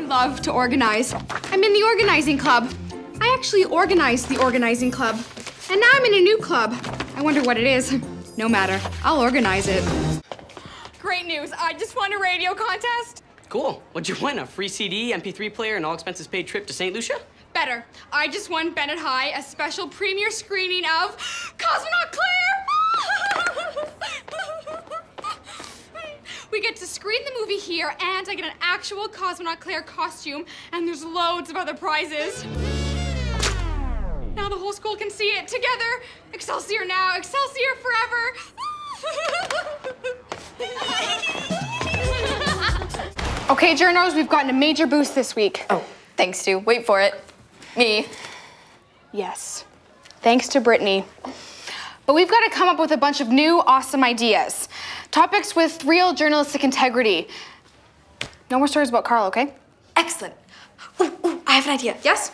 I love to organize. I'm in the organizing club. I actually organized the organizing club. And now I'm in a new club. I wonder what it is. No matter. I'll organize it. Great news. I just won a radio contest. Cool. What'd you win? A free CD, MP3 player, and all expenses paid trip to St. Lucia? Better. I just won Bennett High a special premiere screening of Cosmonaut we get to screen the movie here, and I get an actual Cosmonaut Claire costume, and there's loads of other prizes. Now the whole school can see it together. Excelsior now, Excelsior forever. okay, journos, we've gotten a major boost this week. Oh, thanks, Stu. Wait for it. Me. Yes. Thanks to Brittany. But we've got to come up with a bunch of new, awesome ideas. Topics with real journalistic integrity. No more stories about Carl, okay? Excellent. Ooh, ooh, I have an idea. Yes?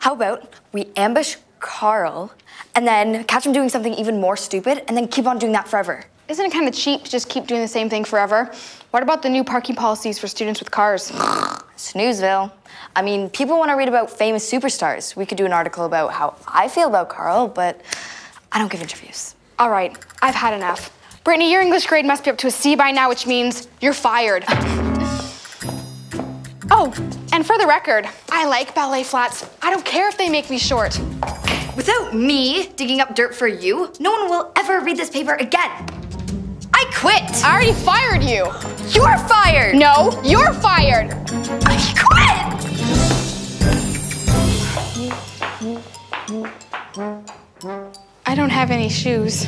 How about we ambush Carl and then catch him doing something even more stupid and then keep on doing that forever? Isn't it kind of cheap to just keep doing the same thing forever? What about the new parking policies for students with cars? Snoozeville. I mean, people want to read about famous superstars. We could do an article about how I feel about Carl, but I don't give interviews. All right, I've had enough. Brittany, your English grade must be up to a C by now, which means you're fired. oh, and for the record, I like ballet flats. I don't care if they make me short. Without me digging up dirt for you, no one will ever read this paper again. I quit. I already fired you. You're fired. No, you're fired. I quit. I don't have any shoes.